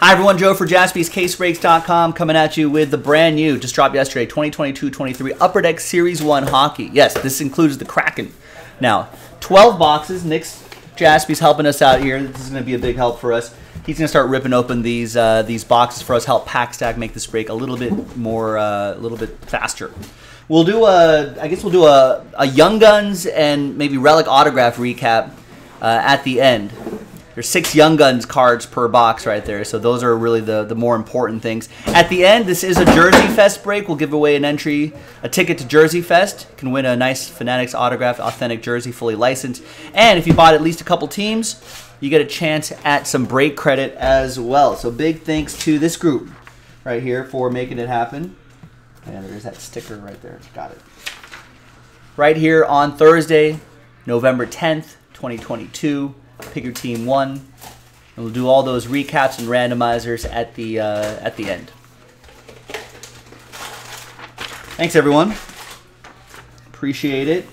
Hi everyone, Joe for jaspyscasebreaks.com coming at you with the brand new, just dropped yesterday, 2022-23 Upper Deck Series 1 Hockey. Yes, this includes the Kraken. Now, 12 boxes. Nick's Jaspy's helping us out here. This is going to be a big help for us. He's going to start ripping open these uh, these boxes for us, help pack stack, make this break a little bit more, uh, a little bit faster. We'll do a, I guess we'll do a, a Young Guns and maybe Relic Autograph recap uh, at the end. There's six Young Guns cards per box right there, so those are really the, the more important things. At the end, this is a Jersey Fest break. We'll give away an entry, a ticket to Jersey Fest. You can win a nice Fanatics autograph, authentic jersey, fully licensed. And if you bought at least a couple teams, you get a chance at some break credit as well. So big thanks to this group right here for making it happen. And there's that sticker right there. Got it. Right here on Thursday, November 10th, 2022 pick your team one, and we'll do all those recaps and randomizers at the uh, at the end. Thanks everyone. Appreciate it.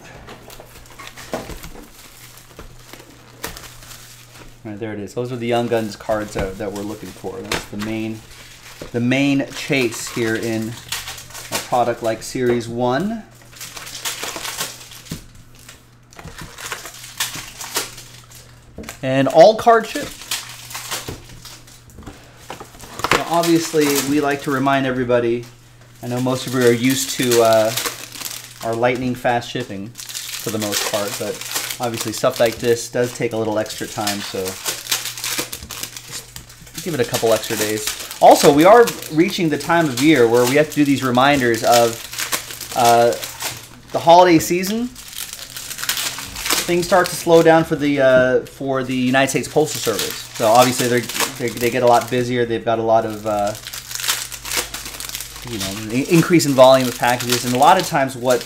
All right, there it is. Those are the Young Guns cards that, we're looking for. That's the main the main chase here in a product like Series 1. And all card ship. Now, obviously, we like to remind everybody. I know most of you are used to uh, our lightning fast shipping for the most part, but obviously stuff like this does take a little extra time, so give it a couple extra days. Also, we are reaching the time of year where we have to do these reminders of uh, the holiday season things start to slow down for the uh, for the United States Postal Service. So obviously they they get a lot busier. They've got a lot of uh, you know increase in volume of packages, and a lot of times what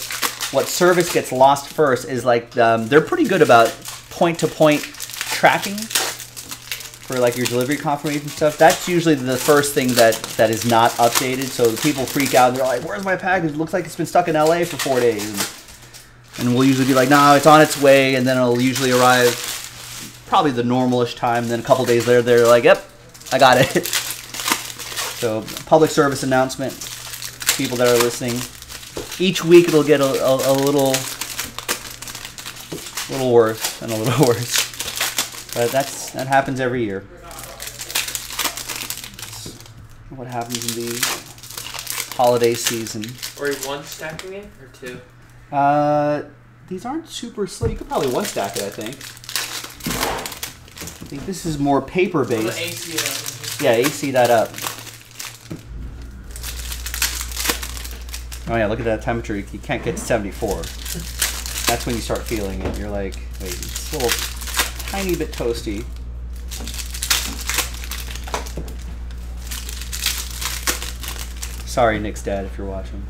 what service gets lost first is like um, they're pretty good about point to point tracking for like your delivery confirmation stuff. That's usually the first thing that that is not updated. So people freak out. And they're like, "Where's my package? It looks like it's been stuck in LA for four days." And, and we'll usually be like, no, it's on its way, and then it'll usually arrive probably the normalish time. Then a couple days later, they're like, yep, I got it. so, public service announcement, people that are listening. Each week it'll get a, a, a little, little worse and a little worse. But that's that happens every year. What happens in the holiday season? Or one stacking it or two? Uh, these aren't super slick. You could probably one stack it, I think. I think this is more paper based. AC yeah, AC that up. Oh yeah, look at that temperature. You can't get to 74. That's when you start feeling it. You're like, wait, it's a little tiny bit toasty. Sorry, Nick's dad, if you're watching.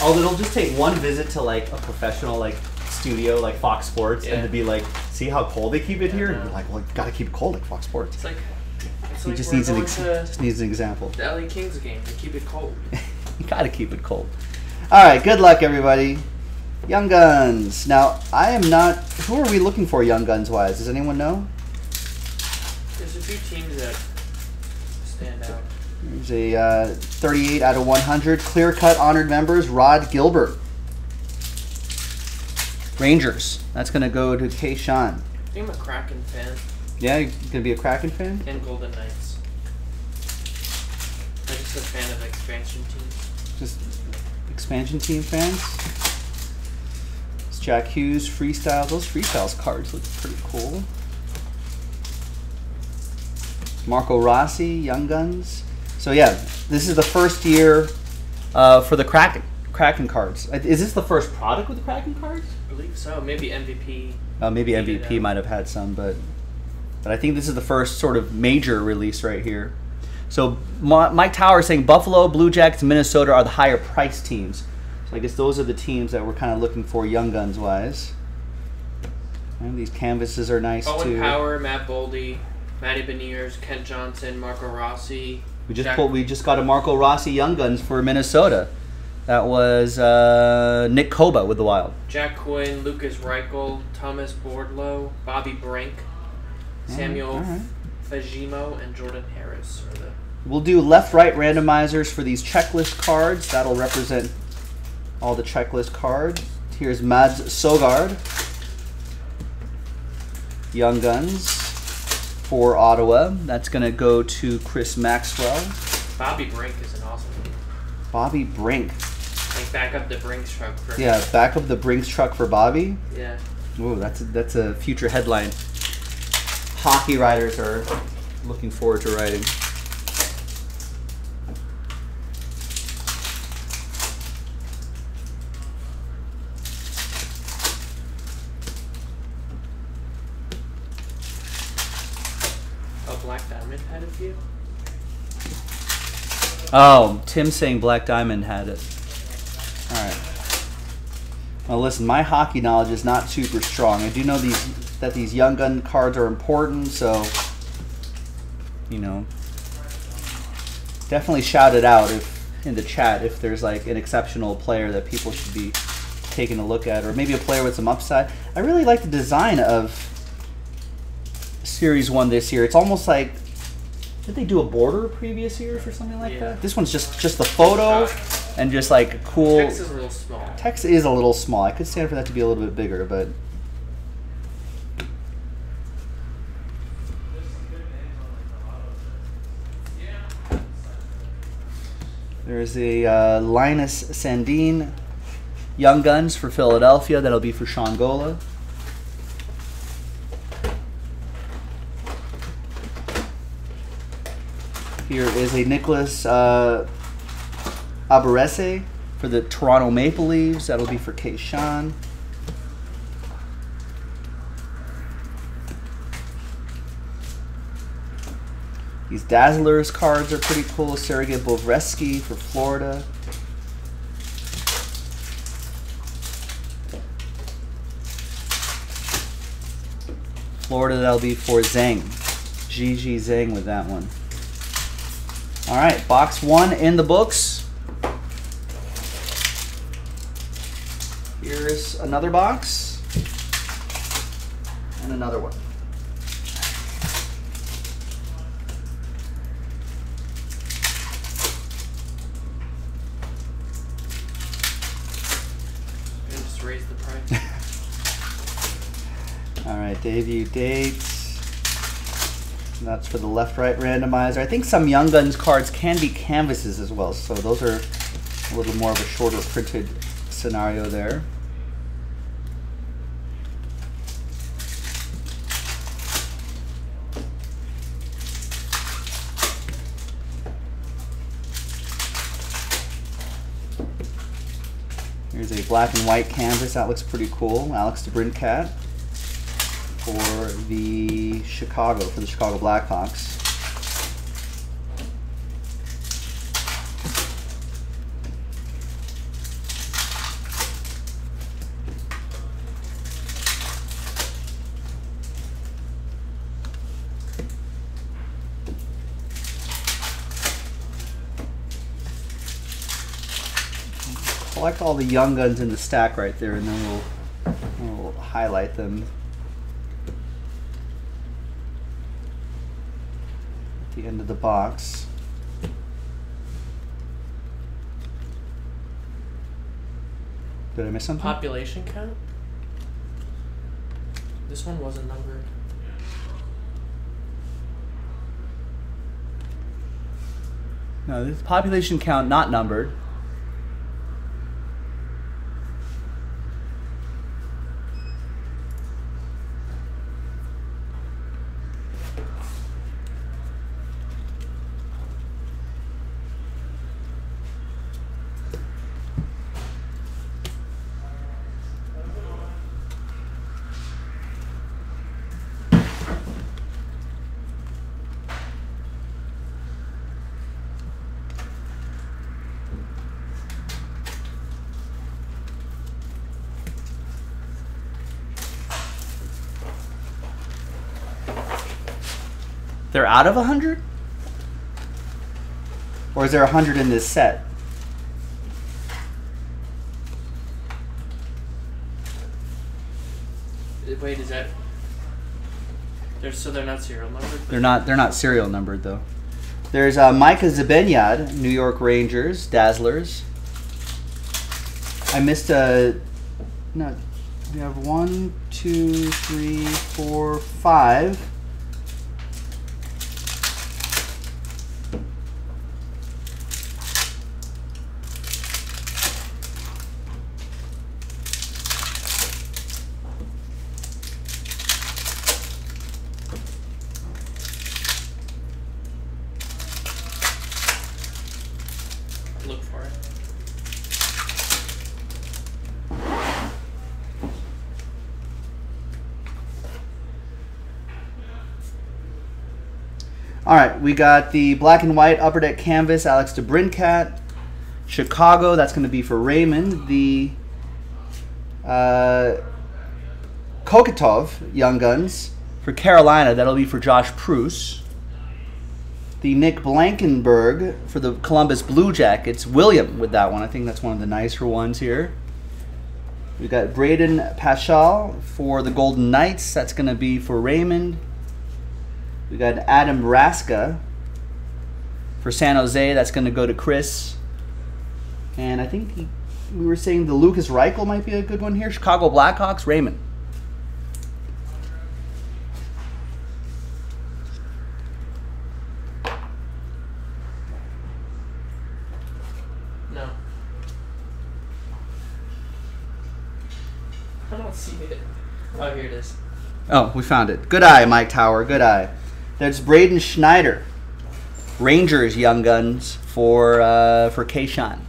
Oh, it'll just take one visit to like a professional like studio like Fox Sports Yeah. and to be like, see how cold they keep it here? And you're like, well, you gotta keep it cold like Fox Sports. It's like it's he like just needs an ex- just needs an example. the LA Kings game. They keep it cold. you gotta keep it cold. All right, good luck, everybody. Young Guns. Now, I am not. Who are we looking for, Young Guns wise? Does anyone know? There's a few teams that stand out. There's a uh, 38 out of 100 clear cut honored members. Rod Gilbert. Rangers. That's gonna go to K. Sean. I think I'm a Kraken fan Yeah, you gonna be a Kraken fan? and Golden Knights. I'm just a fan of expansion teams. Just expansion team fans. It's Jack Hughes freestyle. Those freestyles cards look pretty cool. Marco Rossi, Young Guns. So yeah, this is the first year uh, for the Kraken Kraken cards. Is this the first product with the Kraken cards? I believe so. Maybe MVP. Uh, maybe MVP might have had some, but but I think this is the first sort of major release right here. So Mike Tower is saying Buffalo, Blue Jackets, Minnesota are the higher price teams. So I guess those are the teams that we're kind of looking for, Young Guns wise. And these canvases are nice Owen too. Power, Matt Boldy, Matty Beniers, Kent Johnson, Marco Rossi. We just Jack- pulled, we just got a Marco Rossi Young Guns for Minnesota. That was uh, Nick Koba with the Wild. Jack Quinn, Lukas Reichel, Thomas Bordeleau, Bobby Brink, Samuel right. Fagemo, and Jordan Harris are the We'll do left-right randomizers for these checklist cards. That'll represent all the checklist cards. Here's Mads Sogard, Young Guns for Ottawa. That's going to go to Chris Maxwell. Bobby Brink is an awesome. Bobby Brink. Like back up the Brinks truck for Yeah, back of the Brinks truck for Bobby. Yeah. Ooh, that's a, that's a future headline. Hockey riders are looking forward to writing. Oh, Black Diamond Oh, Tim saying Black Diamond had it. All right. Well, listen, my hockey knowledge is not super strong. I do know these that these young gun cards are important, so you know, definitely shout it out if in the chat if there's like an exceptional player that people should be taking a look at, or maybe a player with some upside. I really like the design of Series One this year. It's almost like did they do a border previous years or something like Yeah. that? This one's just just the photo and just like a cool. Text is a little small. Text is a little small. I could stand for that to be a little bit bigger, but there's a uh, Linus Sandin Young Guns for Philadelphia. That'll be for Sean Gola. Here is a Nicholas uh, for the Toronto Maple Leafs. That'll be for Kate Sean. These Dazzlers cards are pretty cool. Sergei Bobrovsky for Florida. Florida, that'll be for Zhang. GG Zhang with that one. All right, box one in the books. Here's another box. And another one. Raise the price. All right, debut dates. That's for the left-right randomizer. I think some Young Guns cards can be canvases as well, so those are a little more of a shorter printed scenario there. Here's a black and white canvas. That looks pretty cool. Alex DeBrincat for the Chicago, for the Chicago Blackhawks. Collect all the young guns in the stack right there, and then we'll, we'll highlight them at the the box. Did I miss something? Population count? This one wasn't numbered. No, this is population count not numbered. They're out of 100? Or is there 100 in this set? Wait, is that... They're, so they're not serial numbered? They're not, they're not serial numbered, though. There's uh, Mika Zibanejad, New York Rangers, Dazzlers. I missed a... No, we have one, two, three, four, five. All right, we got the black and white upper deck canvas, Alex DeBrincat. Chicago, that's going to be for Raymond. The uh, Kochetkov Young Guns for Carolina, that'll be for Josh Pruce. The Nick Blankenburg for the Columbus Blue Jackets, William with that one. I think that's one of the nicer ones here. We've got Braden Paschal for the Golden Knights. That's going to be for Raymond. We got Adam Raska for San Jose. That's going to go to Chris. And I think he, we were saying the Lukas Reichel might be a good one here. Chicago Blackhawks, Raymond. No. I don't see it. Oh, here it is. Oh, we found it. Good eye, Mike Tower. Good eye. That's Braden Schneider, Rangers Young Guns for uh, for Kayshawn.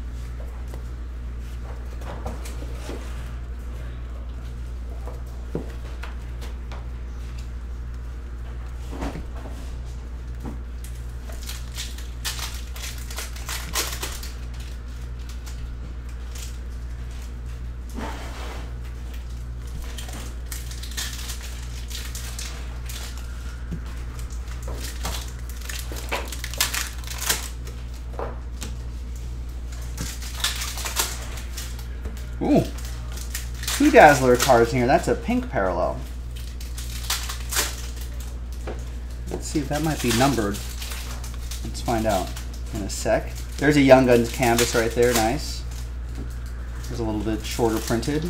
Ooh, two Dazzler cards in here. That's a pink parallel. Let's see if that might be numbered. Let's find out in a sec. There's a Young Guns canvas right there. Nice. It's a little bit shorter printed.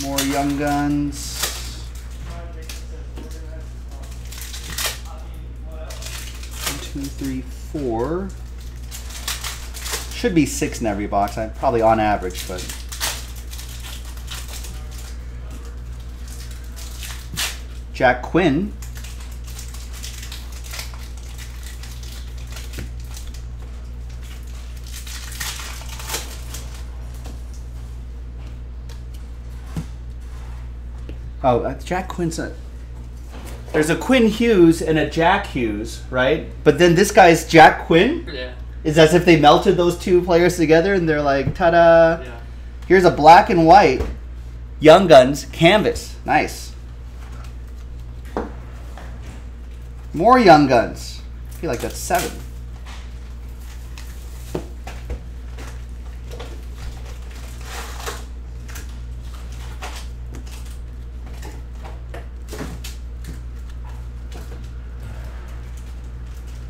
More Young Guns. One, two, three, four. Should be six in every box. I'm probably on average, but Jack Quinn. Oh, Jack Quinn's a. There's a Quinn Hughes and a Jack Hughes, right? But then this guy's Jack Quinn. Yeah. It's as if they melted those two players together and they're like, ta-da! Yeah. Here's a black and white Young Guns canvas. Nice. More Young Guns. I feel like that's seven.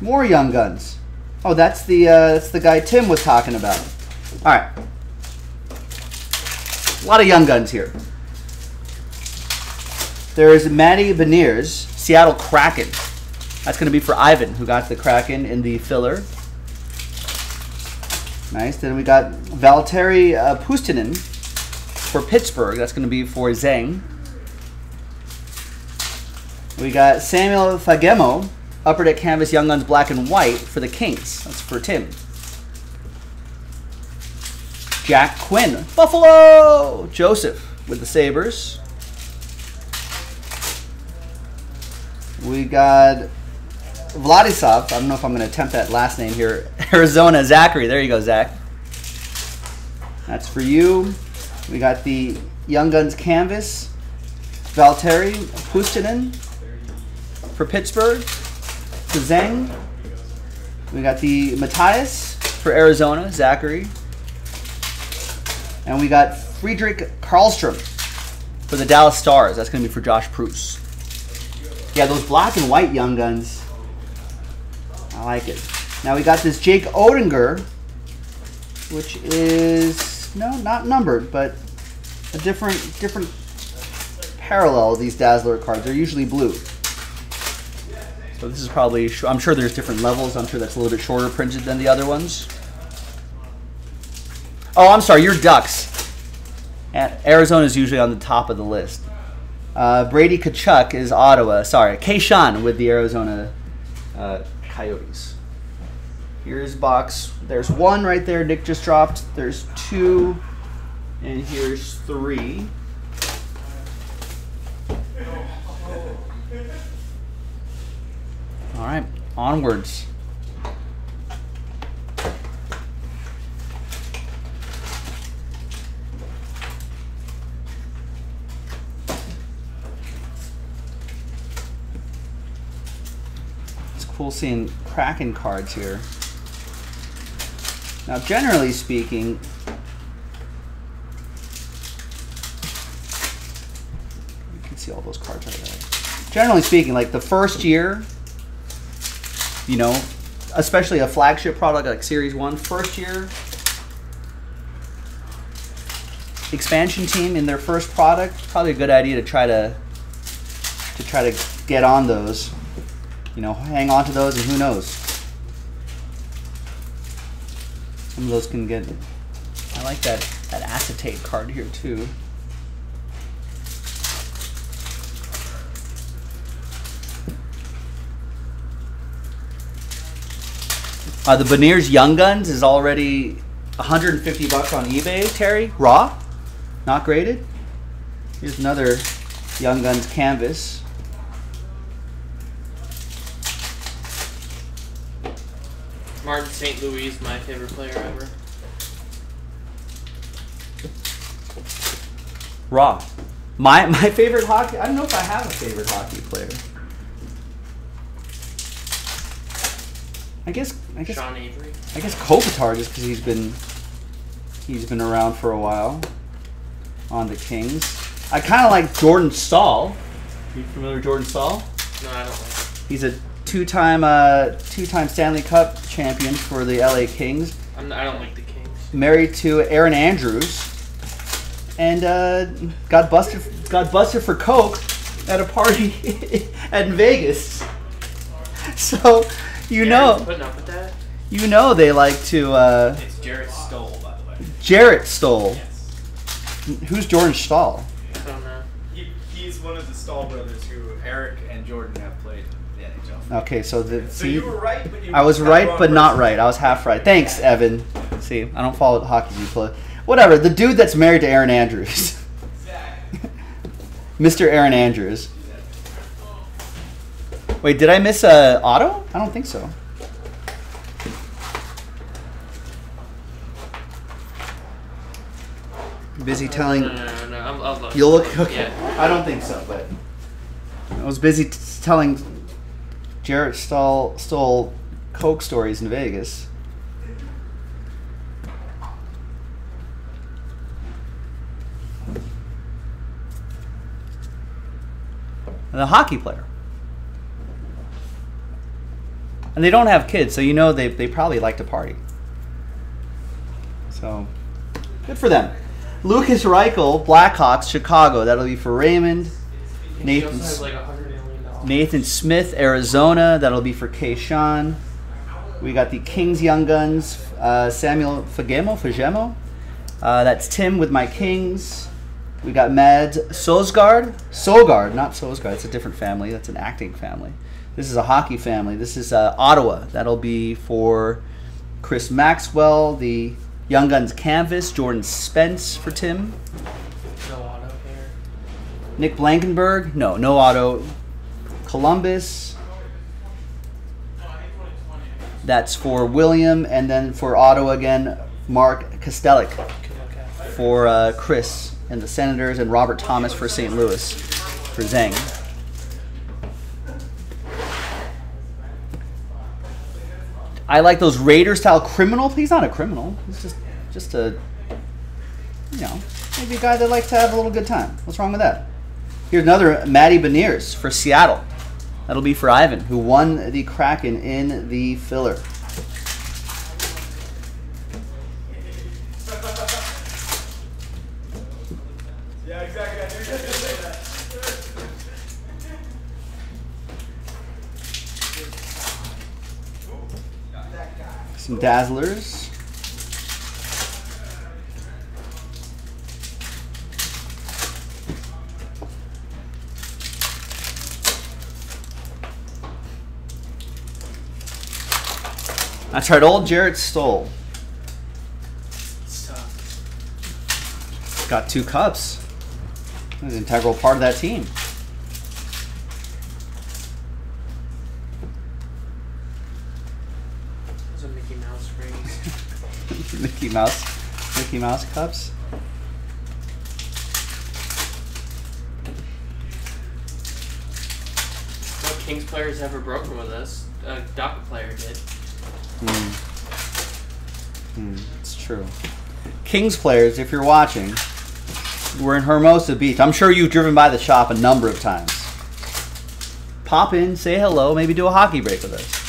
More Young Guns. Oh, that's the uh, that's the guy Tim was talking about. All right. A lot of young guns here. There's Matty Beniers, Seattle Kraken. That's going to be for Ivan, who got the Kraken in the filler. Nice. Then we got Valtteri uh, Puustinen for Pittsburgh. That's going to be for Zhang. We got Samuel Fagemo, Upper Deck Canvas Young Guns Black and White for the Kings. That's for Tim. Jack Quinn, Buffalo! Joseph with the Sabres. We got Vladislav. I don't know if I'm going to attempt that last name here. Arizona Zachary. There you go, Zach. That's for you. We got the Young Guns Canvas. Valtteri Puustinen for Pittsburgh. For. We got the Matthias for Arizona, Zachary. And we got Friedrich Karlstrom for the Dallas Stars. That's going to be for Josh Pruce. Yeah, those black and white Young Guns. I like it. Now we got this Jake Oettinger, which is no, not numbered, but a different different parallel of these Dazzler cards. They're usually blue. So this is probably, I'm sure there's different levels. I'm sure that's a little bit shorter printed than the other ones. Oh, I'm sorry, you're Ducks. And Arizona is usually on the top of the list. Uh, Brady Tkachuk is Ottawa. Sorry, Kayshawn with the Arizona uh, Coyotes. Here's box. There's one right there. Nick just dropped. There's two, and here's three. All right, onwards. It's cool seeing Kraken cards here. Now, generally speaking, you can see all those cards right there. Generally speaking, like the first year, you know, especially a flagship product like Series 1, first year expansion team in their first product, probably a good idea to try to to try to get on those. You know, hang on to those and who knows. Some of those can get I like that that acetate card here too. Uh, the Beniers Young Guns is already 150 bucks on eBay. Terry, raw, not graded. Here's another Young Guns canvas. Martin St. Louis is my favorite player ever. Raw. My my favorite hockey. I don't know if I have a favorite hockey player. I guess I guess Sean Avery. I guess Kopitar just because he's been he's been around for a while on the Kings. I kind of like Jordan Staal. You familiar with Jordan Staal? No, I don't like. He's a two-time uh, two-time Stanley Cup champion for the LA Kings. I'm, I don't like the Kings. Married to Erin Andrews, and uh, got busted got busted for coke at a party at Vegas. So you Erin's know putting up with that. you know they like to. Uh, It's Jarrett Stoll, by the way. Jarrett Stoll. Yes. Who's Jordan Staal? I don't know. He, he's one of the Stoll brothers who Eric and Jordan have played in the NHL. Okay, so the So see, you were right, but you I was right, wrong but not right. I was half right. Thanks, Evan. See, I don't follow hockey. You play. Whatever. The dude that's married to Erin Andrews, Mr. Erin Andrews. Wait, did I miss a auto? I don't think so. Busy telling. No, no, no. no. I'll, I'll look. You'll look okay. Yeah. I don't think so, but I was busy t- telling Jarrett Stoll stole coke stories in Vegas. And a hockey player. And they don't have kids, so you know they, they probably like to party. So, good for them. Lukas Reichel, Blackhawks, Chicago. That'll be for Raymond. Nathan. Nathan Smith, Arizona. That'll be for Kayshawn. We got the Kings Young Guns, uh, Samuel Fagemo, Fagemo. Uh, that's Tim with my Kings. We got Mads Sosgard. Sogard, not Sosgard. It's a different family. That's an acting family. This is a hockey family. This is uh, Ottawa. That'll be for Chris Maxwell. The Young Guns Canvas. Jordan Spence for Tim. No auto here. Nick Blankenburg. No, no auto. Columbus. That's for William, and then for Ottawa again, Mark Kastelic You can look at. for uh, Chris and the Senators, and Robert Thomas for St. Louis for Zhang. I like those Raider style criminal. He's not a criminal. He's just just a you know maybe a guy that likes to have a little good time. What's wrong with that? Here's another Matty Beniers for Seattle. That'll be for Ivan, who won the Kraken in the filler. Yeah, exactly. I knew you were gonna say that. Some Dazzlers. That's right, old Jarrett Stoll. Tough. Got two cups. He's an integral part of that team. Mickey Mouse rings. Mickey Mouse, Mickey Mouse cups. No Kings players ever broken with us. A Dock player did. Hmm. Hmm, it's true. Kings players, if you're watching, we're in Hermosa Beach. I'm sure you've driven by the shop a number of times. Pop in, say hello, maybe do a hockey break with us.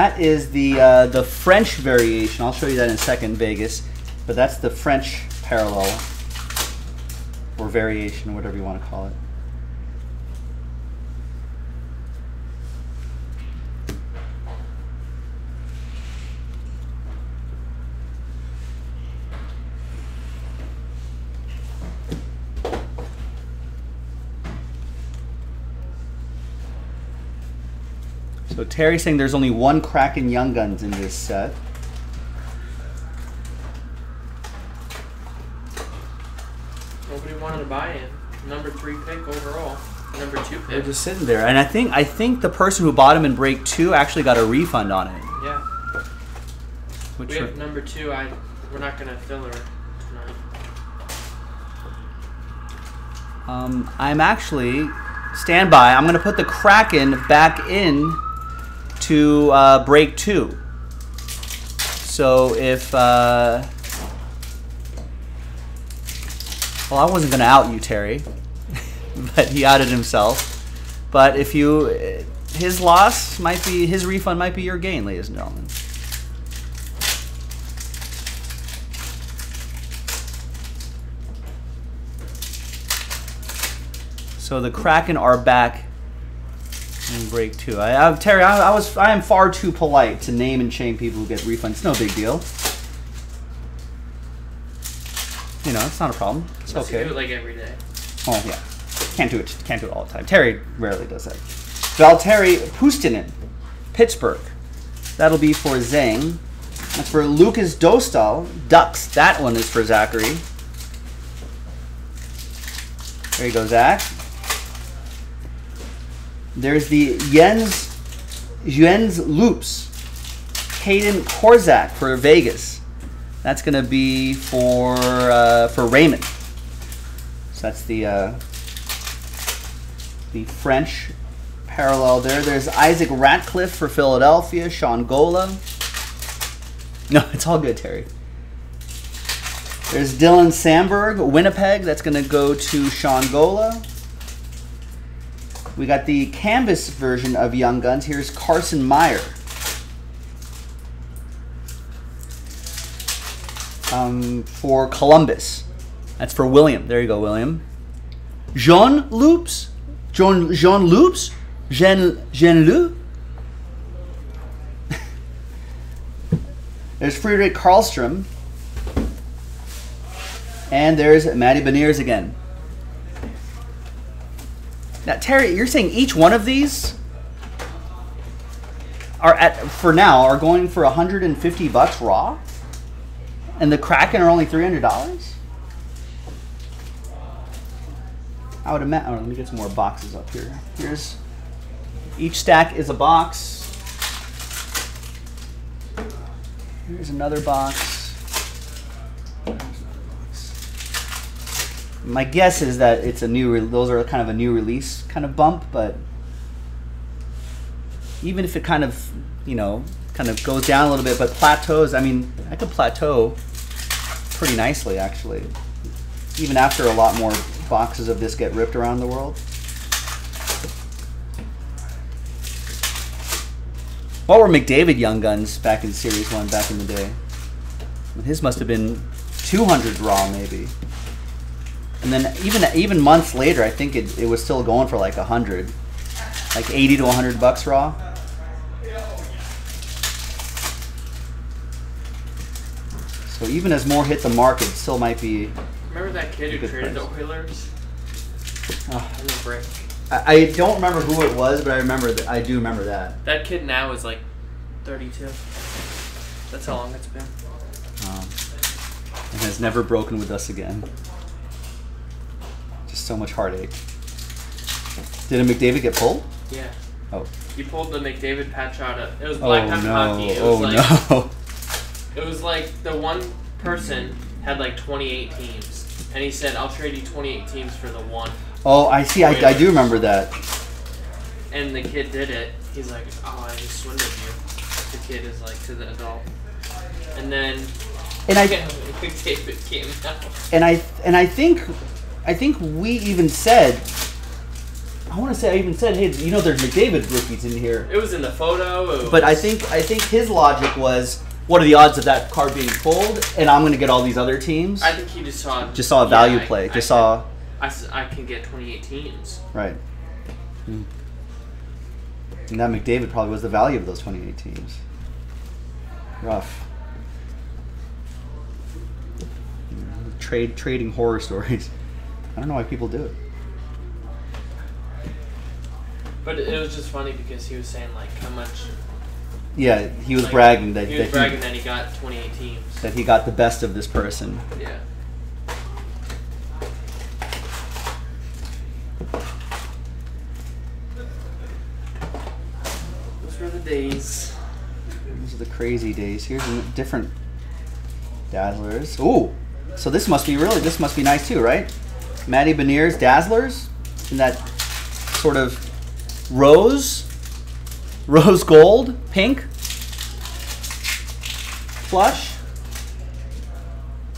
That is the uh, the French variation. I'll show you that in a second, Vegas. But that's the French parallel or variation, whatever you want to call it. So Terry's saying there's only one Kraken Young Guns in this set. Nobody wanted to buy in. Number three pick overall. Number two pick. They're just sitting there, and I think I think the person who bought them in break two actually got a refund on it. Yeah. Which We have number two. I we're not gonna fill her tonight. um, I'm actually standby. I'm gonna put the Kraken back in to uh, break two. So if uh, well, I wasn't gonna out you, Terry, but he outed himself. But if you, his loss might be his refund might be your gain, ladies and gentlemen. So the Kraken are back in break two. I, I Terry, I, I was I am far too polite to name and shame people who get refunds. It's no big deal. You know, it's not a problem. It's Unless okay. do it like every day. Oh yeah, can't do it. Can't do it all the time. Terry rarely does that. Valtteri Puustinen, Pittsburgh. That'll be for Zhang. That's for Lukas Dostal. Ducks. That one is for Zachary. There you go, Zach. There's the Jens Jens Loops. Kaedan Korczak for Vegas. That's gonna be for uh, for Raymond. So that's the uh, the French parallel there. There's Isaac Ratcliffe for Philadelphia. Sean Gola. No, it's all good, Terry. There's Dylan Samberg, Winnipeg. That's going to go to Sean Gola. We got the canvas version of Young Guns. Here's Carson Meyer. Um, for Columbus. That's for William. There you go, William. Jean Loops? Jean, Jean Loops? Jean, Jean Lou? there's Friedrich Karlstrom. And there's Matty Beniers again. Now, Terry, you're saying each one of these are at for now are going for 150 bucks raw, and the Kraken are only 300 dollars. I would imagine. Oh, let me get some more boxes up here. Here's each stack is a box. Here's another box. My guess is that it's a new. Those are kind of a new release kind of bump, but even if it kind of, you know, kind of goes down a little bit, but plateaus. I mean, I could plateau pretty nicely actually, even after a lot more boxes of this get ripped around the world. What were McDavid Young Guns back in Series 1 back in the day? His must have been 200 raw maybe. And then even even months later, I think it, it was still going for like 100. Like 80 to 100 bucks raw. So even as more hit the market, still might be. Remember that kid who traded the. Oilers? Oh, the brick. I, I don't remember who it was, but I remember that. I do remember that. That kid now is like 32. That's how long it's been. Um, and has never broken with us again. Just so much heartache. Did a McDavid get pulled? Yeah. Oh. You pulled the McDavid patch out of it was Oh Black Diamond no! Hockey. It Oh was like no! it was like the one person had like 28 teams, and he said, "I'll trade you 28 teams for the one." Oh, I see. I, I do remember that. And the kid did it. He's like, "Oh, I just swindled you." The kid is like to the adult, and then And I McDavid came out. and I and I think I think we even said. I want to say I even said, hey, you know, there's McDavid rookies in here. It was in the photo. But I think I think his logic was, what are the odds of that card being pulled? And I'm going to get all these other teams. I think he just saw Just saw a value Yeah, I- play. I Just said- saw I can get 28 teams. right. Hmm. And that McDavid probably was the value of those 28 teams. Rough. Trade trading horror stories. I don't know why people do it. But it, it was just funny because he was saying like how much Yeah, he was like, bragging that he was that, bragging he, that he got 28 teams. that he got the best of this person. Yeah. Those were the days. These are the crazy days. Here's a different Dazzlers. Ooh, so this must be really, this must be nice too, right? Matty Beniers Dazzlers in that sort of rose, rose gold, pink, flush.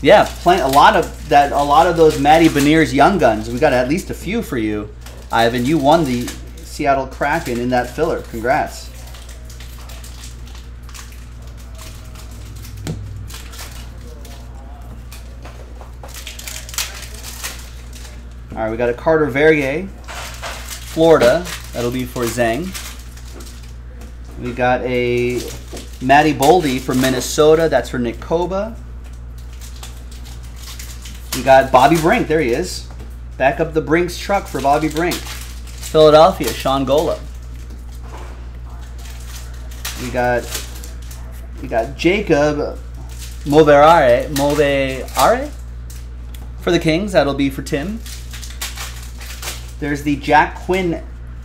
Yeah, plenty, a lot of that. A lot of those Matty Beniers Young Guns. We got at least a few for you, Ivan. You won the Seattle Kraken in that filler. Congrats. All right, we got a Carter Verrier, Florida. That'll be for Zhang. We got a Matty Boldy from Minnesota. That's for Nick Koba. We got Bobby Brink. There he is. Back up the Brinks truck for Bobby Brink. Philadelphia, Sean Gola. We got we got Jacob Moverare Moveare for the Kings. That'll be for Tim. There's the Jack Quinn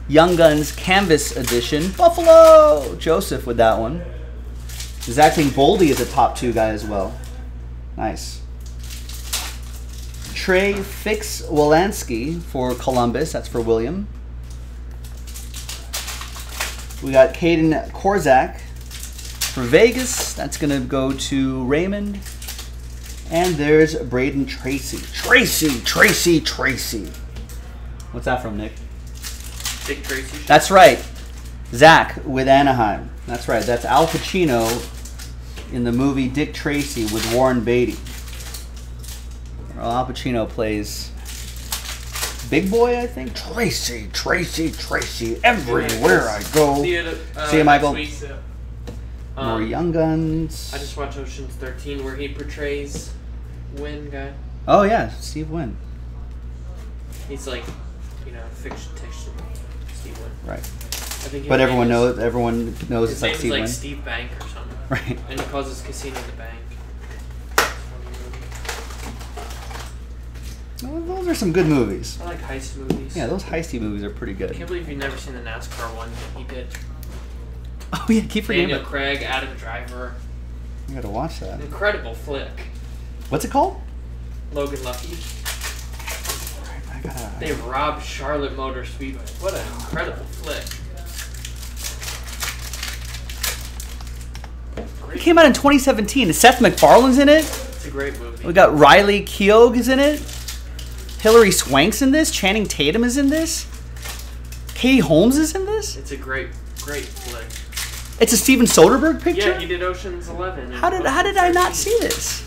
Young Guns Canvas Edition. Buffalo! Joseph with that one. Zach think Boldy is a top two guy as well. Nice. Trey Fix Wolansky for Columbus. That's for William. We got Kaedan Korczak for Vegas. That's going to go to Raymond. And there's Brayden Tracey. Tracy, Tracy, Tracy. What's that from, Nick? Dick Tracy. That's right. Zach with Anaheim. That's right. That's Al Pacino in the movie Dick Tracy with Warren Beatty. Al Pacino plays Big Boy, I think. Tracy, Tracy, Tracy. Everywhere I go. See you, uh, See you, Michael. week. More Um, Young Guns. I just watched Ocean's 13 where he portrays Wynn guy. Oh yeah, Steve Wynn. He's like, you know, fiction fiction. Steve Wynn. Right. I think. But everyone knows. Everyone knows it's like Steve like Wynn. Steve Bank or something. Right. And he calls his casino the bank. Well, those are some good movies. I like heist movies. Yeah, those heisty movies are pretty good. I can't believe you've never seen the NASCAR one he did. Oh yeah, keep forgetting Daniel. Craig, Adam Driver. You gotta watch that. Incredible flick. What's it called? Logan Lucky. I gotta. They robbed Charlotte Motor Speedway. What an incredible flick. It came out in 2017. Seth MacFarlane's in it. It's a great movie. We got Riley Keough is in it. Hilary Swank's in this. Channing Tatum is in this. Katie Holmes is in this. It's a great, great flick. It's a Steven Soderbergh picture. Yeah, he did Ocean's Eleven. how did how did I not see this?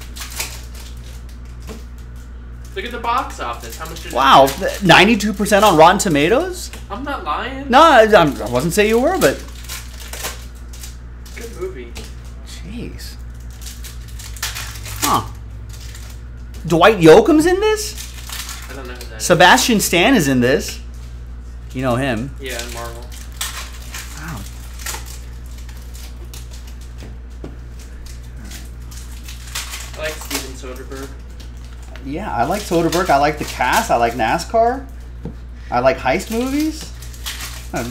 Look at the box office. How much did it Wow, do? 92% on Rotten Tomatoes. I'm not lying. No, I, I'm- I wasn't saying you were, but Good movie. jeez, huh? Dwight Yoakam's in this. I don't know who that is. Sebastian Stan is in this. You know him. Yeah, Marvel. Wow. I like Steven Soderbergh. Yeah, I like Soderbergh. I like the cast. I like NASCAR. I like heist movies. I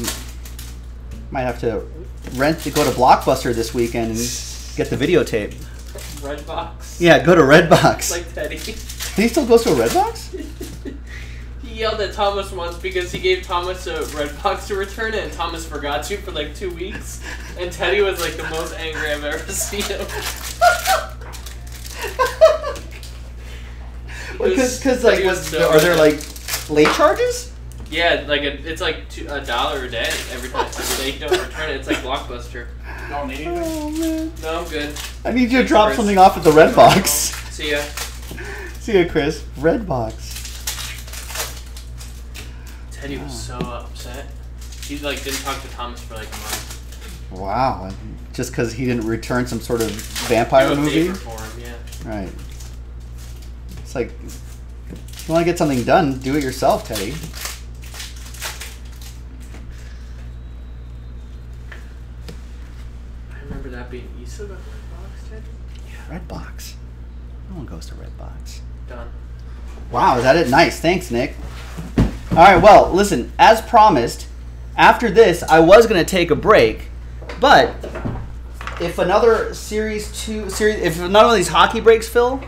might have to rent to go to Blockbuster this weekend and get the videotape. Redbox. Yeah, go to Redbox. Like Teddy. he still goes to a Redbox? he yelled at Thomas once because he gave Thomas a Redbox to return it, and Thomas forgot to for like two weeks. And Teddy was like the most angry I've ever seen him. Because, because like, was was, so are there like late charges? Yeah, like a, it's like two, a dollar a day every time every day you don't return it. It's like Blockbuster. Y'all need anything? Oh man, No, I'm good. I need you to drop Chris. something off at the Redbox. See ya. See ya, Chris. Redbox. Teddy was so upset. He like didn't talk to Thomas for like a month. Wow, just because he didn't return some sort of vampire movie. for him, yeah. Right. It's like, if you want to get something done, do it yourself, Teddy. I remember that being. You still got Redbox, Teddy? Yeah, Redbox. No one goes to Redbox. Done. Wow, is that it? Nice. Thanks, Nick. All right, well, listen, as promised, after this, I was going to take a break, but if another series two series if none of these hockey breaks fill,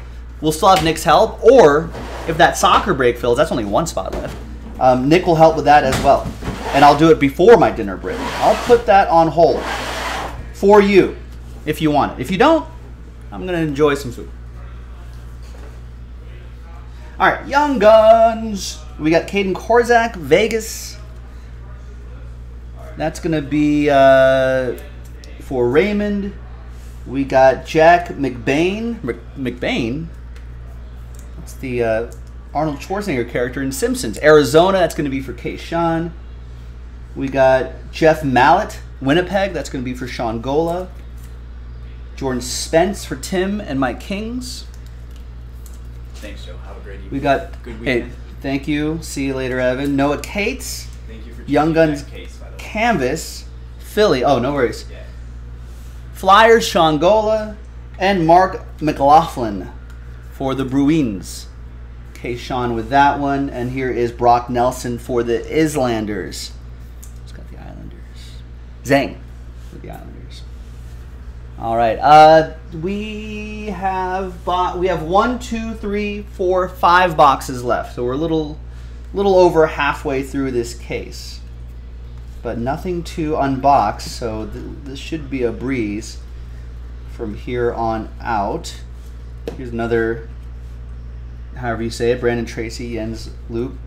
we'll still have Nick's help, or if that soccer break fills, that's only one spot left. Um, Nick will help with that as well, and I'll do it before my dinner break. I'll put that on hold for you if you want it. If you don't, I'm gonna enjoy some food. All right, Young Guns. We got Kaedan Korczak, Vegas. That's gonna be uh, for Raymond. We got Jack McBain. Mc- McBain. That's the uh, Arnold Schwarzenegger character in Simpsons. Arizona. That's gonna be for Kay Sean. We got Jeff Malott, Winnipeg. That's gonna be for Sean Gola. Jordan Spence for Tim and Mike Kings. Thanks, Joe. Have a great evening. We got Good hey, weekend. thank you. See you later, Evan. Noah Cates, Thank you for Young Guns case, by the way. Canvas, Philly. Oh, no worries. Yeah. Flyers, Shangola, and Marc McLaughlin for the Bruins. Okay, Sean with that one. And here is Brock Nelson for the Islanders. Who's got the Islanders? Zhang for the Islanders. All right. Uh, we have bo- we have one, two, three, four, five boxes left. So we're a little, little over halfway through this case but nothing to unbox, so th- this should be a breeze from here on out. Here's another, however you say it, Brayden Tracey Jeunes Loups.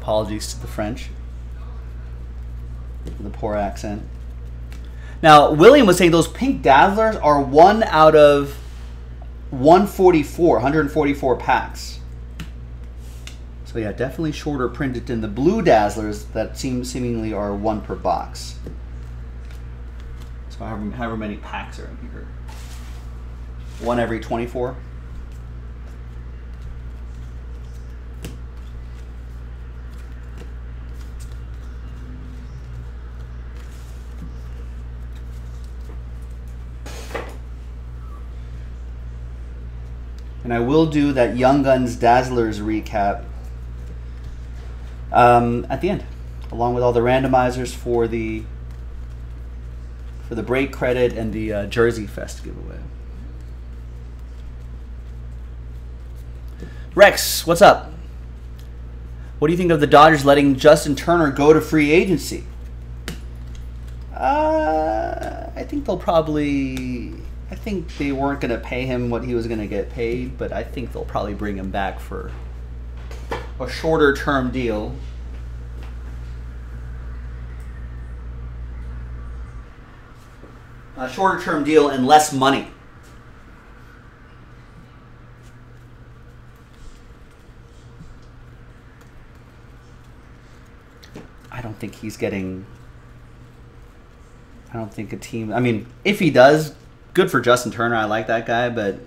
Apologies to the French the poor accent. Now, William was saying those pink dazzlers are one out of 144, 144 packs. So yeah, definitely shorter printed than the blue dazzlers that seem seemingly are one per box. So however, however many packs are in here. One every 24. And I will do that Young Guns Dazzlers recap um, at the end, along with all the randomizers for the for the break credit and the uh, Jersey Fest giveaway. Rex, what's up? What do you think of the Dodgers letting Justin Turner go to free agency? Uh, I think they'll probably. I think they weren't going to pay him what he was going to get paid, but I think they'll probably bring him back for a shorter term deal. A shorter term deal and less money. I don't think he's getting. I don't think a team. I mean, if he does, good for Justin Turner. I like that guy, but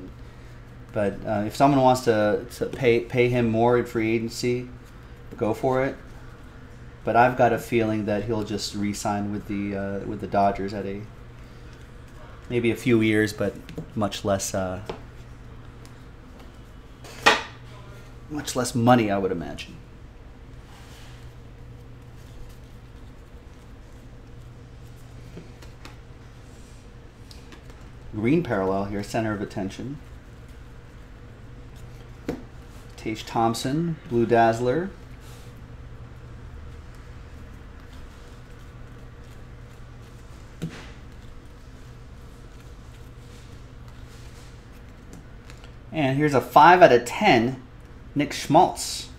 but uh, if someone wants to, to pay pay him more in free agency, go for it. But I've got a feeling that he'll just re-sign with the uh, with the Dodgers at a maybe a few years, but much less uh, much less money, I would imagine. Green parallel here, center of attention. Tage Thompson, Blue Dazzler. And here's a 5 out of 10, Nick Schmaltz.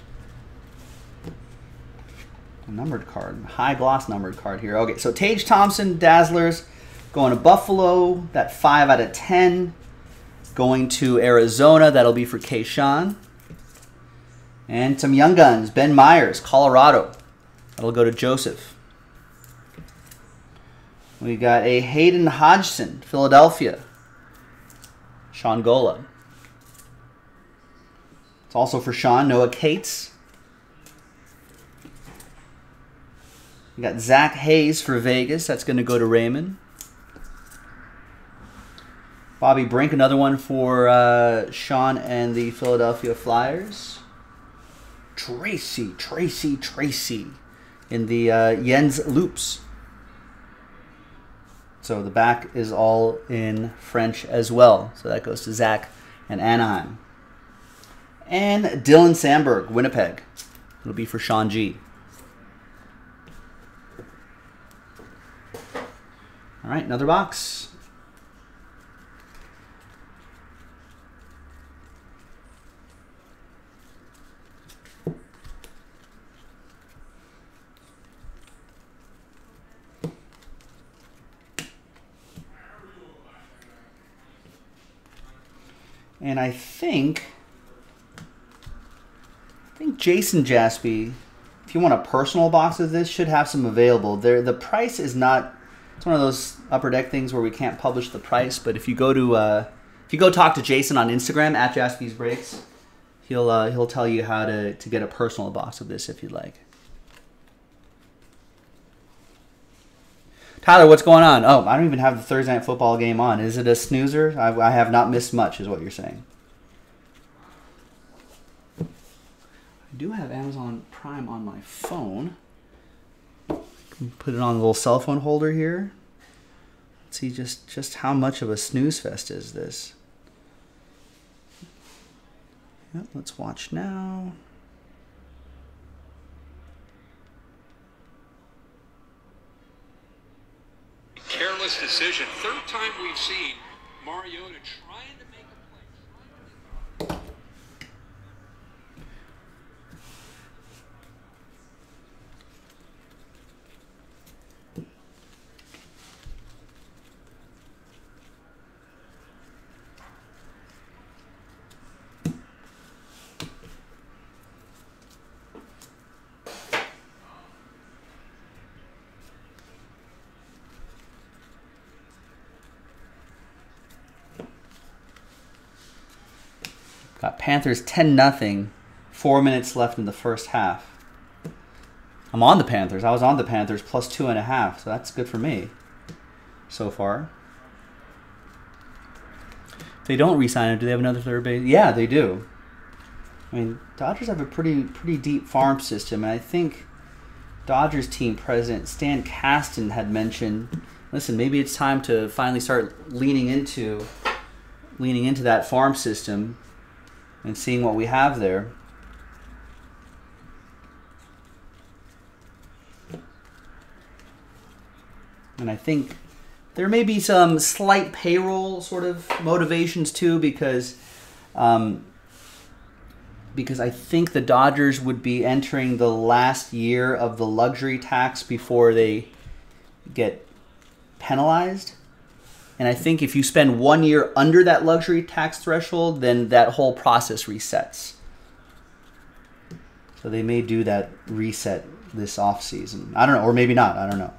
A numbered card, high gloss numbered card here. Okay, so Tage Thompson, Dazzlers, going to Buffalo, that 5 out of 10. Going to Arizona, that'll be for Kayshawn. And some young guns, Ben Myers, Colorado. That'll go to Joseph. We got a Hayden Hodgson, Philadelphia. Sean Gola. It's also for Sean, Noah Cates. We got Zach Hayes for Vegas. That's going to go to Raymond. Bobby Brink, another one for uh, Sean and the Philadelphia Flyers. Tracey, Tracey, Tracey in the uh, Jeunes Loups. So the back is all in French as well. So that goes to Zach and Anaheim. And Dylan Samberg, Winnipeg. It'll be for Sean G. All right, another box. And I think, I think Jason Jaspy, if you want a personal box of this, should have some available. There, the price is not. It's one of those upper deck things where we can't publish the price. But if you go to, uh, if you go talk to Jason on Instagram at Jaspy's Breaks, he'll uh, he'll tell you how to to get a personal box of this if you'd like. Tyler, what's going on? Oh, I don't even have the Thursday night football game on. Is it a snoozer? I, I have not missed much, is what you're saying. I do have Amazon Prime on my phone. Put it on a little cell phone holder here. Let's see just, just how much of a snooze fest is this. Yep, let's watch now. Careless decision. Third time we've seen Mariota trying Panthers 10 nothing. Four minutes left in the first half. I'm on the Panthers. I was on the Panthers plus two and a half, so that's good for me so far. They don't re-sign him, do they have another third base? Yeah, they do. I mean, Dodgers have a pretty pretty deep farm system, and I think Dodgers team president Stan Kasten had mentioned listen, maybe it's time to finally start leaning into leaning into that farm system and seeing what we have there. And I think there may be some slight payroll sort of motivations too, because um, because I think the Dodgers would be entering the last year of the luxury tax before they get penalized. And I think if you spend one year under that luxury tax threshold, then that whole process resets. So they may do that reset this off season. I don't know, or maybe not. I don't know.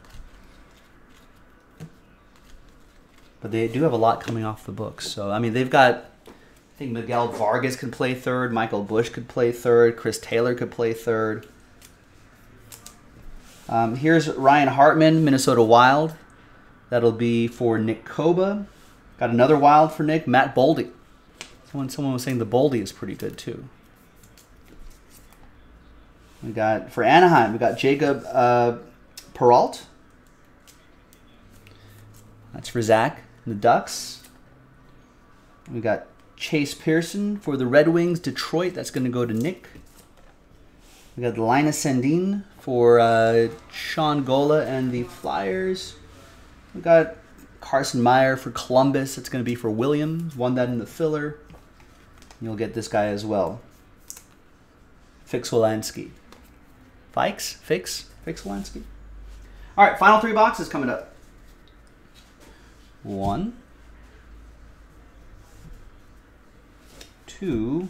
But they do have a lot coming off the books. So I mean, they've got. I think Miguel Vargas could play third. Michael Busch could play third. Chris Taylor could play third. Um, here's Ryan Hartman, Minnesota Wild. That'll be for Nick Koba. Got another Wild for Nick, Matt Boldy. Someone, someone was saying the Boldy is pretty good too. We got for Anaheim, we got Jacob uh, Perreault. That's for Zach. The Ducks. We got Chase Pearson for the Red Wings, Detroit. That's going to go to Nick. We got Linus Sandin for uh, Sean Gola and the Flyers. We got Carson Meyer for Columbus. It's going to be for Williams. Won that in the filler. You'll get this guy as well. Fix Wolansky. Fikes? Fix? Fix Wolansky? All right, final three boxes coming up. One. Two.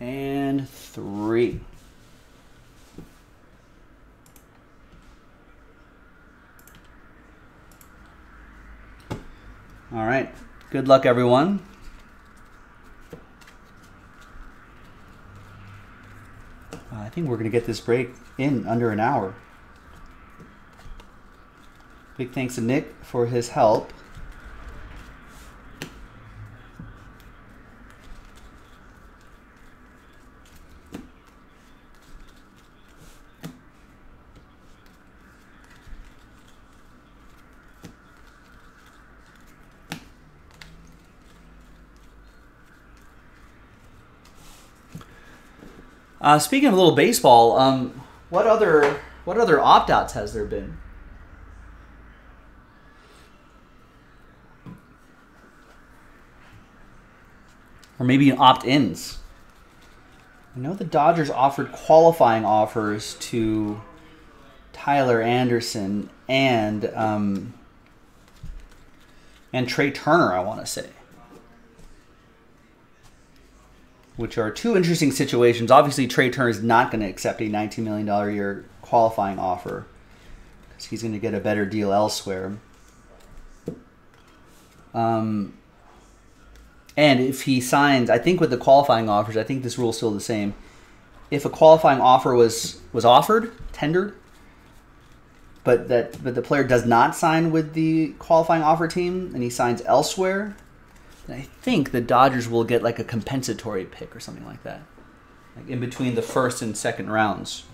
And three. All right. Good luck, everyone. Uh, I think we're going to get this break in under an hour. Big thanks to Nick for his help. Uh, speaking of a little baseball, um, what other what other opt outs has there been? Or maybe opt ins. I know the Dodgers offered qualifying offers to Tyler Anderson and um, and Trey Turner. I want to say. Which are two interesting situations. Obviously, Trey Turner is not going to accept a $19 million a year qualifying offer because he's going to get a better deal elsewhere. Um, and if he signs, I think with the qualifying offers, I think this rule is still the same. If a qualifying offer was was offered, tendered, but that but the player does not sign with the qualifying offer team and he signs elsewhere, I think the Dodgers will get like a compensatory pick or something like that, like in between the first and second rounds.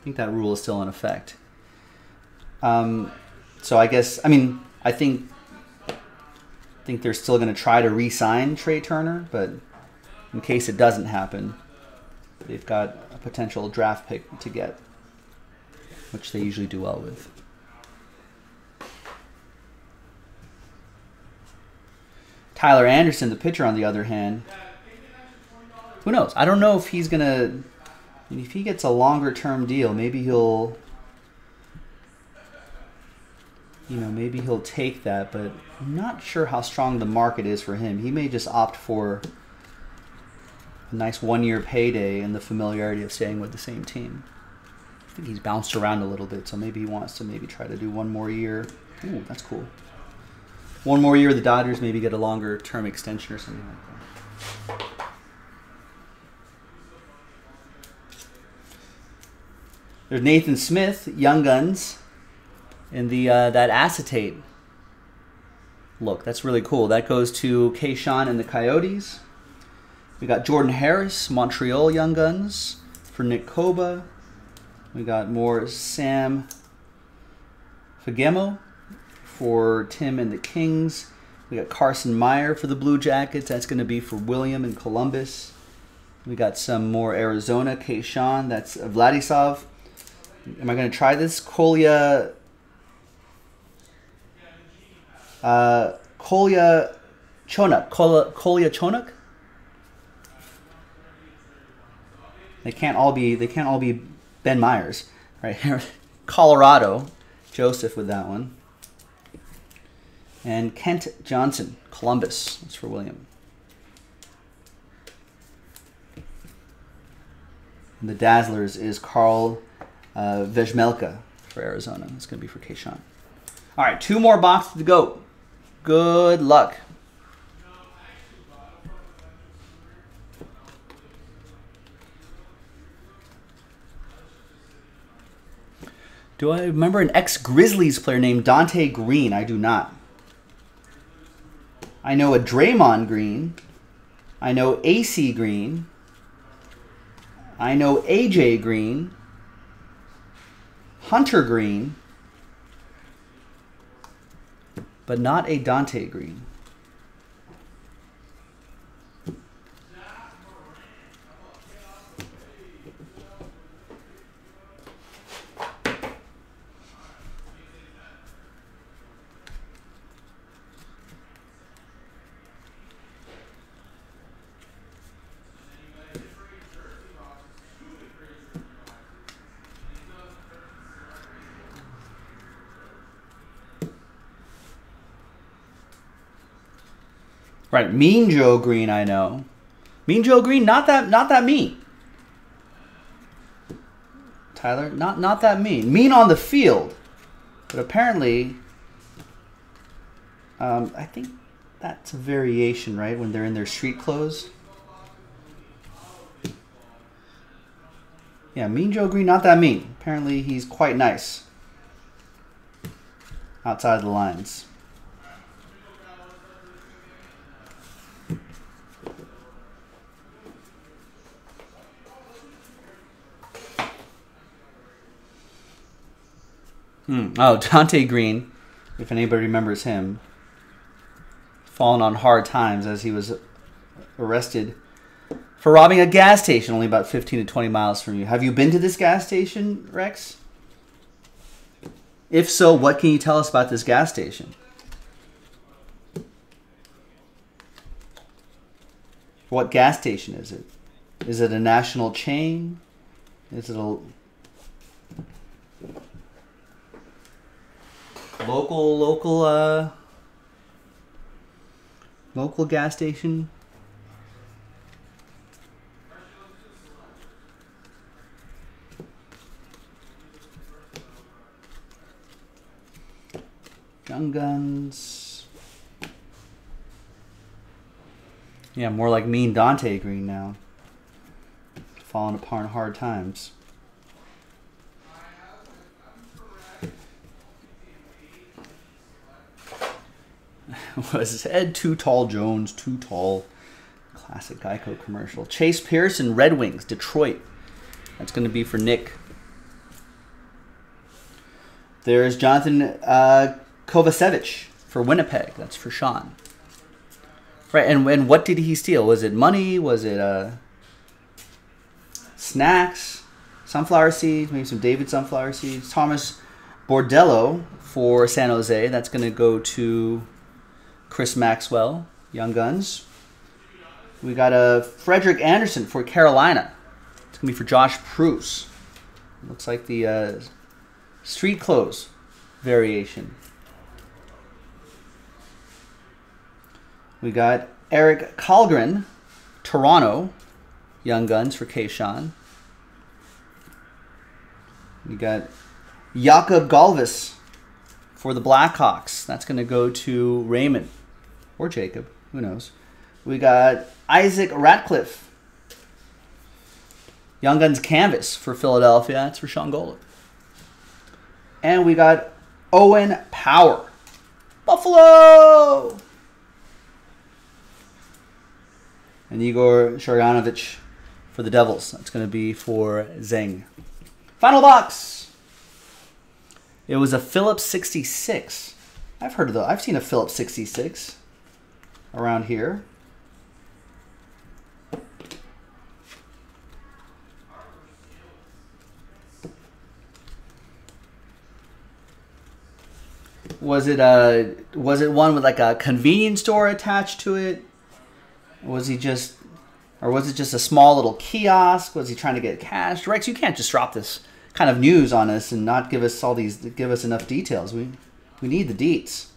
I think that rule is still in effect. Um, so I guess I mean I think I think they're still going to try to re-sign Trey Turner, but in case it doesn't happen, they've got a potential draft pick to get, which they usually do well with. Tyler Anderson, the pitcher, on the other hand, who knows? I don't know if he's gonna. If he gets a longer term deal, maybe he'll. You know, maybe he'll take that, but I'm not sure how strong the market is for him. He may just opt for a nice one year payday and the familiarity of staying with the same team. I think he's bounced around a little bit, so maybe he wants to maybe try to do one more year. Ooh, that's cool one more year with the Dodgers, maybe get a longer term extension or something like that. There's Nathan Smith, Young Guns, in the uh, that acetate look. That's really cool. That goes to Kayshawn and the Coyotes. We got Jordan Harris, Montreal Young Guns for Nick Koba. We got more Sam Fagemo for Tim and the Kings. We got Carson Meyer for the Blue Jackets. That's going to be for William and Columbus. We got some more Arizona. Kayshawn. That's Vladislav. Am I going to try this? Kolya. Uh, Kolya Chonuk. Kolya, Kolyachonok. They can't all be. They can't all be Ben Myers, right. Colorado. Joseph with that one. And Kent Johnson, Columbus. That's for William. And the Dazzlers is Carl uh, Vejmelka for Arizona. That's going to be for Kayshawn. All right, two more boxes to go. Good luck. Do I remember an ex Grizzlies player named Dante Green? I do not. I know a Draymond Green. I know AC Green. I know AJ Green. Hunter Green. But not a Dante Green. Right, Mean Joe Green, I know. Mean Joe Green, not that, not that mean. Tyler, not not that mean. Mean on the field, but apparently, um, I think that's a variation, right? When they're in their street clothes. Yeah, Mean Joe Green, not that mean. Apparently, he's quite nice outside the lines. Hmm. Oh, Dante Green, if anybody remembers him, fallen on hard times as he was arrested for robbing a gas station only about 15 to 20 miles from you. Have you been to this gas station, Rex? If so, what can you tell us about this gas station? What gas station is it? Is it a national chain? Is it a local local uh local gas station Young Guns. Yeah, more like mean Dante Green now. Falling in hard times. was Ed Too Tall Jones, Too Tall. Classic Geico commercial. Chase Pearson, Red Wings, Detroit. That's going to be for Nick. There's Jonathan uh, Kovacevic for Winnipeg. That's for Sean. Right, and, and what did he steal? Was it money? Was it uh, snacks? Sunflower seeds? Maybe some David sunflower seeds? Thomas Bordeleau for San Jose. That's going to go to Chris Maxwell, Young Guns. We got a Frederik Andersen for Carolina. It's gonna be for Josh Pruce. Looks like the uh, street clothes variation. We got Erik Källgren, Toronto, Young Guns for Kayshawn. We got Jakub Galvas for the Blackhawks. That's going to go to Raymond or Jacob. Who knows? We got Isaac Ratcliffe. Young Guns Canvas for Philadelphia. That's for Sean Golub. And we got Owen Power. Buffalo! And Igor Sharangovich for the Devils. That's going to be for Zeng. Final box. It was a Phillips 66. I've heard of the. I've seen a Phillips 66 around here. Was it a was it one with like a convenience store attached to it? Was he just or was it just a small little kiosk? Was he trying to get cash? Rex, you can't just drop this kind of news on us and not give us all these give us enough details. We we need the deets.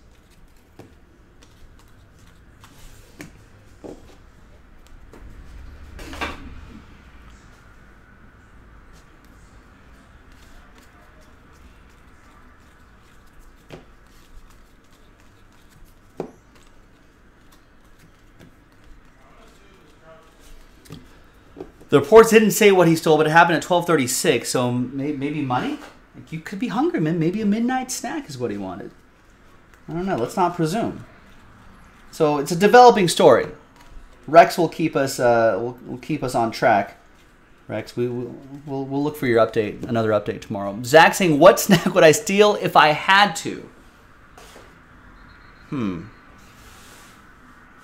The reports didn't say what he stole, but it happened at 12:36. So may- maybe money. Like you could be hungry, man. Maybe a midnight snack is what he wanted. I don't know. Let's not presume. So it's a developing story. Rex will keep us uh, will, will keep us on track. Rex, we will we'll, we'll look for your update, another update tomorrow. Zach saying, "What snack would I steal if I had to?" Hmm.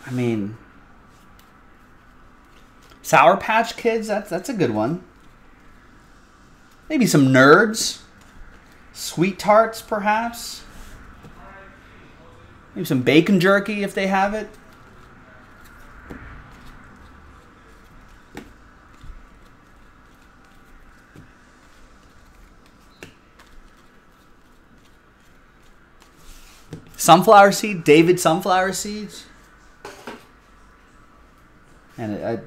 I mean, Sour Patch Kids. That's that's a good one. Maybe some nerds. Sweet tarts, perhaps. Maybe some bacon jerky if they have it. Sunflower seed, David sunflower seeds. And I,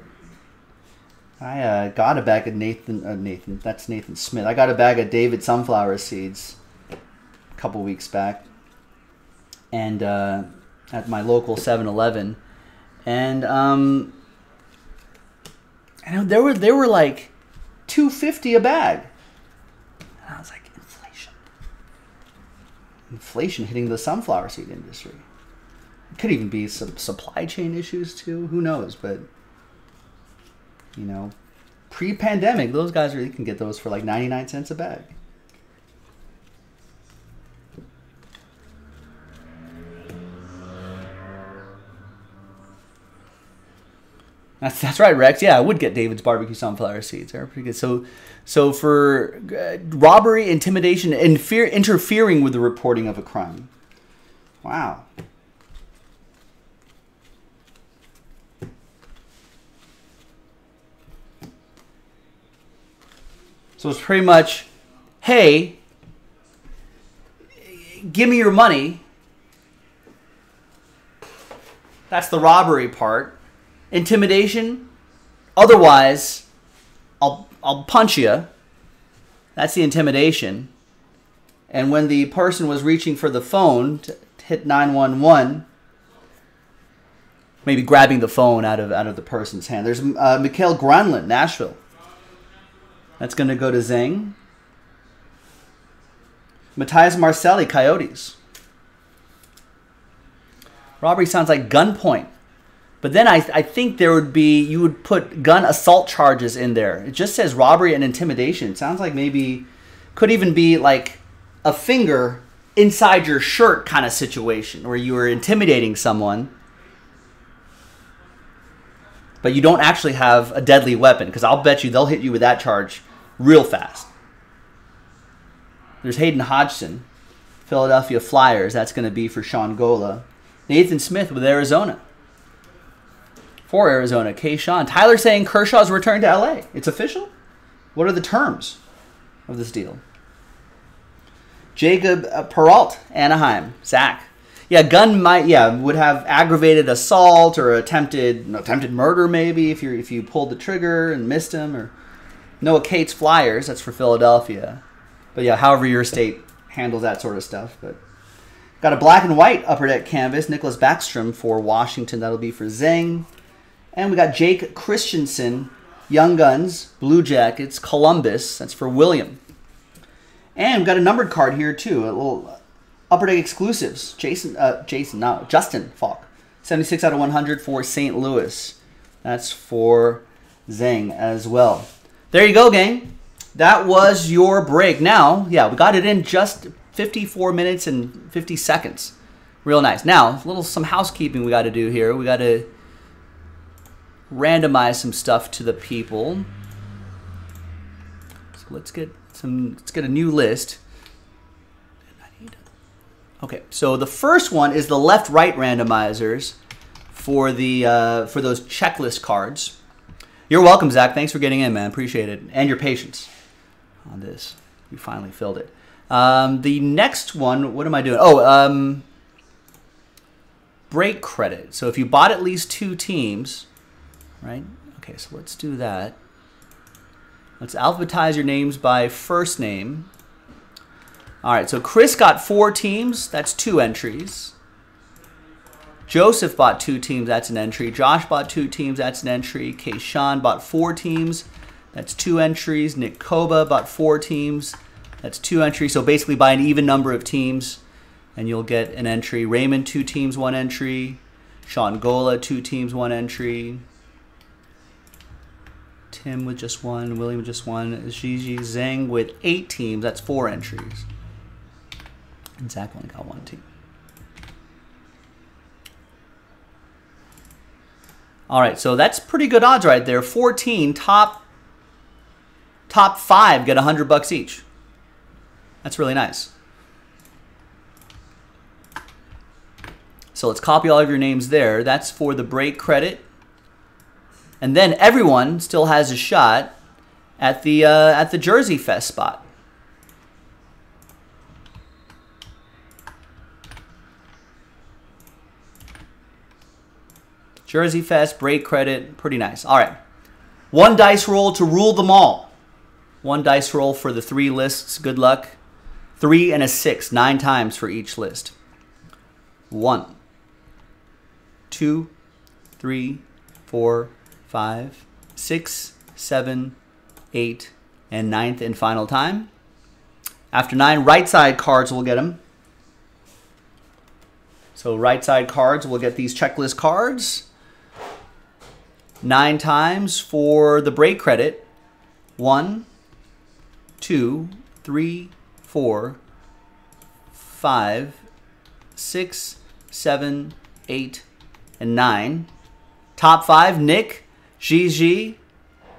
uh, got a bag of Nathan. Uh, Nathan, that's Nathan Smith. I got a bag of David sunflower seeds a couple weeks back, and uh, at my local 7-Eleven, and um, and there were there were like two fifty a bag. And I was like, inflation, inflation hitting the sunflower seed industry. It could even be some supply chain issues too. Who knows? But you know, pre-pandemic, those guys really can get those for like 99 cents a bag. That's that's right, Rex. Yeah, I would get David's barbecue sunflower seeds. They're pretty good. So, so for uh, robbery, intimidation, and fear, interfering with the reporting of a crime. Wow. So it's pretty much, hey, give me your money. That's the robbery part. Intimidation. Otherwise, I'll I'll punch you. That's the intimidation. And when the person was reaching for the phone to hit 911, maybe grabbing the phone out of out of the person's hand. There's uh, Mikhail Granlund, Nashville. That's going to go to Zing. Matias Maccelli, Coyotes. Robbery sounds like gunpoint. But then I, I think there would be, you would put gun assault charges in there. It just says robbery and intimidation. It sounds like maybe, could even be like a finger inside your shirt kind of situation where you were intimidating someone but you don't actually have a deadly weapon because I'll bet you they'll hit you with that charge real fast. There's Hayden Hodgson, Philadelphia Flyers. That's going to be for Sean Gola. Nathan Smith with Arizona. For Arizona, K. Sean. Tyler saying Kershaw's return to LA. It's official? What are the terms of this deal? Jacob uh, Perreault, Anaheim. Zach. Yeah, gun might yeah would have aggravated assault or attempted attempted murder maybe if you if you pulled the trigger and missed him or Noah Cates Flyers that's for Philadelphia, but yeah however your state handles that sort of stuff. But got a black and white upper deck canvas Nicklas Backstrom for Washington that'll be for Zing, and we got Jake Christiansen Young Guns Blue Jackets Columbus that's for William, and we've got a numbered card here too a little Upper Deck exclusives. Jason, uh, Jason, no, Justin Faulk. 76 out of 100 for St. Louis. That's for Zhang as well. There you go, gang. That was your break. Now, yeah, we got it in just 54 minutes and 50 seconds. Real nice. Now, a little some housekeeping we got to do here. We got to randomize some stuff to the people. So let's get some. Let's get a new list. Okay, so the first one is the left-right randomizers for the uh, for those checklist cards. You're welcome, Zach. Thanks for getting in, man. Appreciate it, and your patience on this. You finally filled it. Um, the next one, what am I doing? Oh, um, break credit. So if you bought at least two teams, right? Okay, so let's do that. Let's alphabetize your names by first name. All right, so Chris got four teams. That's two entries. Joseph bought two teams. That's an entry. Josh bought two teams. That's an entry. Kayshawn bought four teams. That's two entries. Nick Koba bought four teams. That's two entries. So basically, buy an even number of teams, and you'll get an entry. Raymond, two teams, one entry. Sean Gola, two teams, one entry. Tim with just one. William with just one. Gigi Zhang with eight teams. That's four entries. And Zach only got one team. All right, so that's pretty good odds right there. 14 top top 5 get 100 bucks each. That's really nice. So let's copy all of your names there. That's for the break credit. And then everyone still has a shot at the uh, at the Jersey Fest spot. Jersey Fest, break credit, pretty nice. All right. One dice roll to rule them all. One dice roll for the three lists. Good luck. Three and a six, nine times for each list. One, two, three, four, five, six, seven, eight, and ninth and final time. After nine, right side cards will get them. So right side cards will get these checklist cards nine times for the break credit. One, two, three, four, five, six, seven, eight, and nine. Top five, Nick, Gigi,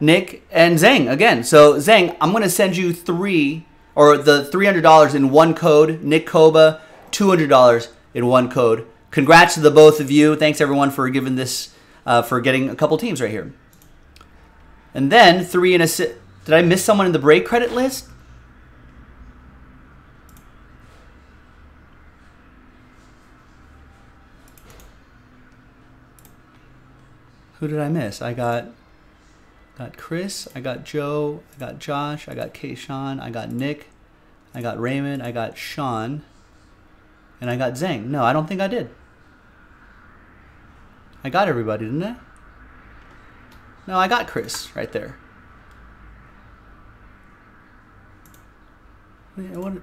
Nick, and Zhang again. So Zhang, I'm gonna send you three or the $300 in one code. Nick Koba, $200 in one code. Congrats to the both of you. Thanks everyone for giving this uh, for getting a couple teams right here. And then three and a six. Did I miss someone in the break credit list? Who did I miss? I got got Chris, I got Joe, I got Josh, I got Kayshawn, I got Nick, I got Raymond, I got Sean, and I got Zhang. No, I don't think I did. I got everybody, didn't I? No, I got Chris right there. What?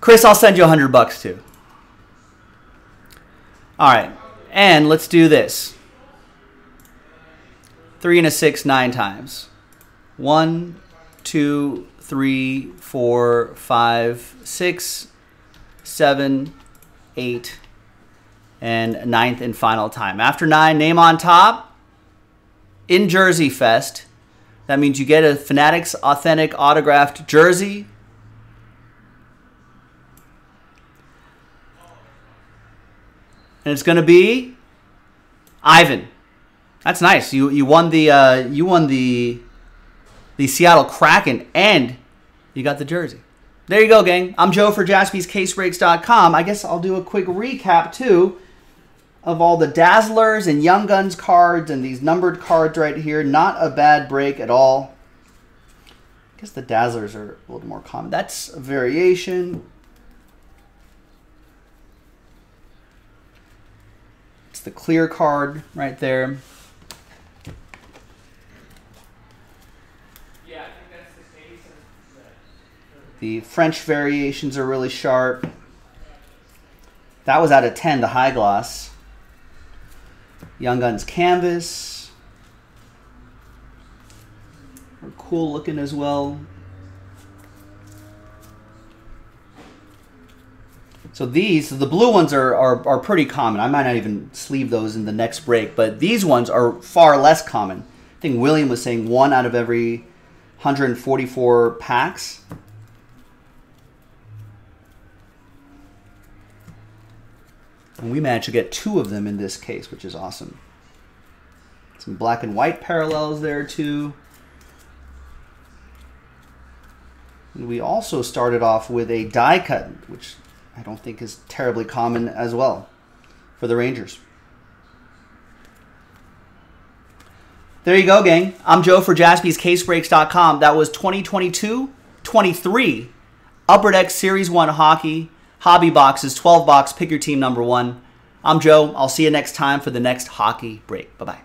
Chris, I'll send you a hundred bucks too. All right, and let's do this. Three and a six, nine times. One, two, three, four, five, six, seven, eight, and ninth and final time. After nine, name on top in Jersey Fest. That means you get a Fanatics Authentic autographed jersey. And it's going to be Ivan. That's nice. You you won the uh, you won the the Seattle Kraken, and you got the jersey. There you go, gang. I'm Joe for jaspyscasebreaks.com. I guess I'll do a quick recap, too, of all the Dazzlers and Young Guns cards and these numbered cards right here. Not a bad break at all. I guess the Dazzlers are a little more common. That's a variation. It's the clear card right there. The French variations are really sharp. That was out of 10, the high gloss. Young Guns Canvas. Are cool looking as well. So these, the blue ones are, are, are pretty common. I might not even sleeve those in the next break, but these ones are far less common. I think William was saying one out of every 144 packs. And we managed to get two of them in this case, which is awesome. Some black and white parallels there too. And we also started off with a die cut, which I don't think is terribly common as well for the Rangers. There you go, gang. I'm Joe for jaspyscasebreaks.com. That was 2022-23 Upper Deck Series 1 Hockey Hobby Boxes 12 box. Pick your team number one. I'm Joe. I'll see you next time for the next hockey break. Bye-bye.